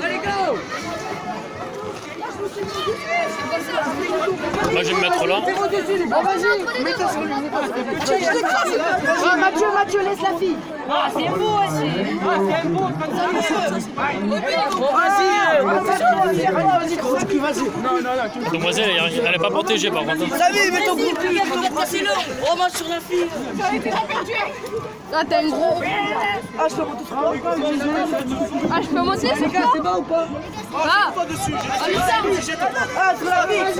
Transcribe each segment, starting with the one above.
Let it go! That's what you do. Moi, je vais me mettre là. Ah, vas-y, mets-toi sur lui. Ah, Mathieu, Mathieu, laisse la fille. Ah, c'est beau aussi. Ah, c'est beau. Vas-y, vas-y, vas-y. Non, non, non. La demoiselle, elle, elle est pas protégée par contre. Samy, mets ton coup. Passez-le. Remonte sur la fille. Ah, t'as une gros. Ah, je peux monter. Ah, je peux monter, c'est quoi C'est bas ou pas? Ah, Ah, sur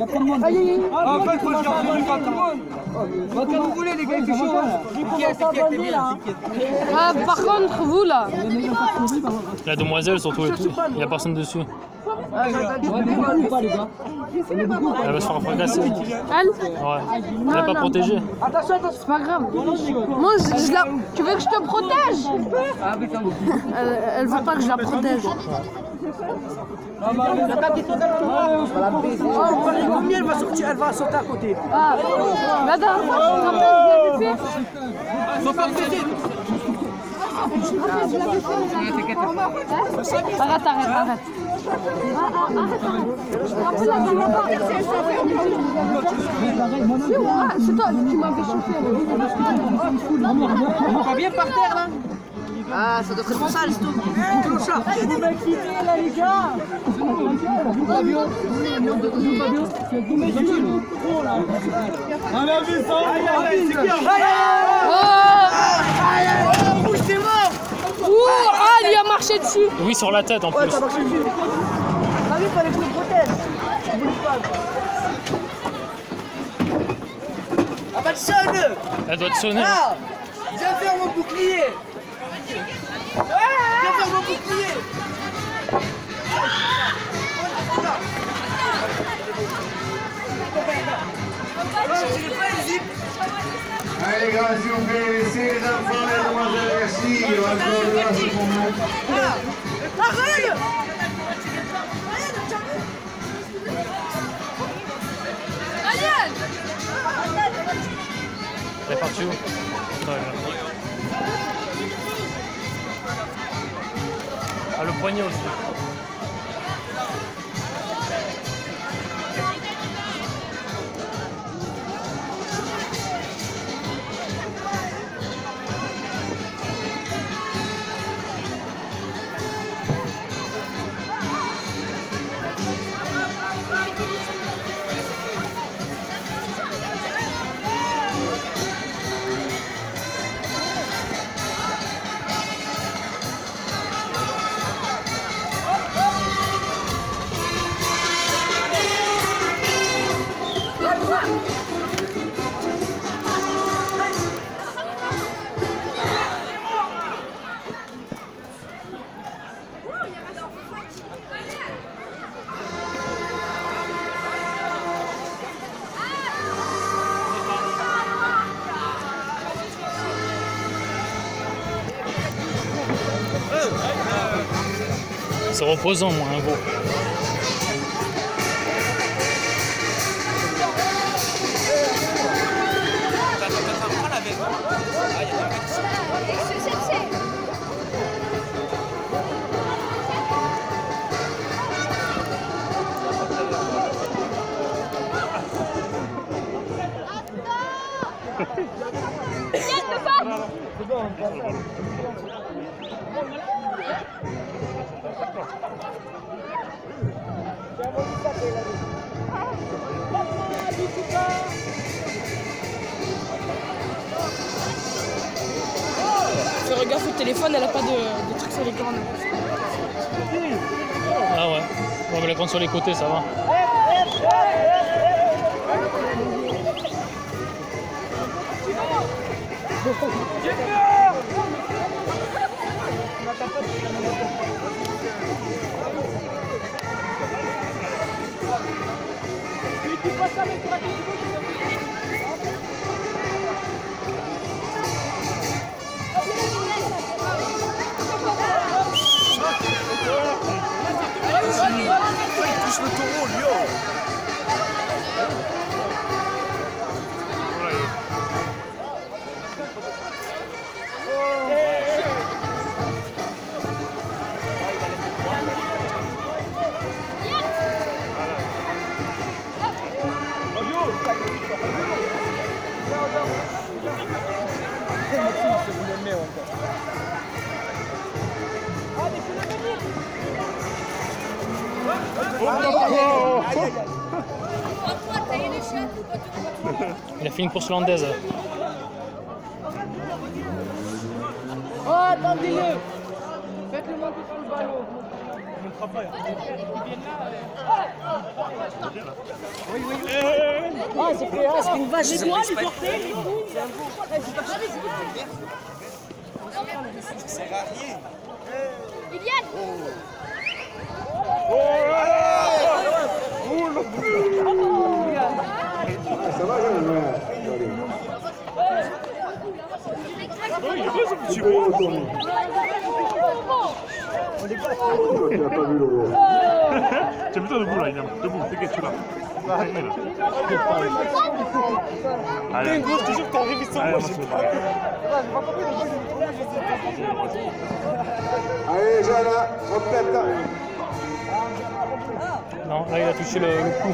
En fait, faut le garder du patron. Quand vous voulez, les gars, il fait chaud. Ah, par contre, vous là. La demoiselle, surtout, il n'y a personne dessus. Elle va se faire fracasser. Elle Ouais. Elle n'est pas protégée. Attention, attention. C'est pas grave. Moi, je, je la... Tu veux que je te protège elle, veut pas que je la protège. Oh, combien elle va sortir Elle va sauter à côté. Ah, la dernière fois, je. Je l'avais fait, Arrête, arrête, arrête. C'est toi qui m'avais chauffé. Pas bien par terre là Ah, ça doit être sale, c'est tout. Clochard On a vu ça. Oh Rouge, t'es mort Ouh, ah, il a marché dessus. Oui, sur la tête en Ouais, plus. t'as marché dessus. T'as vu, fallait que je me protège. Je voulais pas. Ah bah, sonne Elle doit te sonner. Ah Viens faire mon bouclier Viens faire mon bouclier Allez gars, s'il vous plaît, laissez les enfants, les demoiselles, merci. On va se voir ce moment. Arrête Elle est partie où. Ah, le poignet aussi. C'est reposant, moi, un gros. Fais gaffe au téléphone, elle a pas de, de trucs sur les cornes. Ah ouais. On va la prendre sur les côtés, ça va. Essa leitura aqui de Il a fait une course hollandaise. Oh, attendez-le. Faites-le monter sur le ballon. Ah, c'est fait ah, c'est une vache. C'est moi, lui porter Ça va, jeune Tu peux retourner. Tu n'as pas vu le gros. T'es plutôt debout là, William. Debout, t'inquiète, tu là. Là, arrêtez là. Allez, gros, je te jure que t'es arrivé sans moi. Allez, Jana, reprête. Non, là il a touché le, le cou.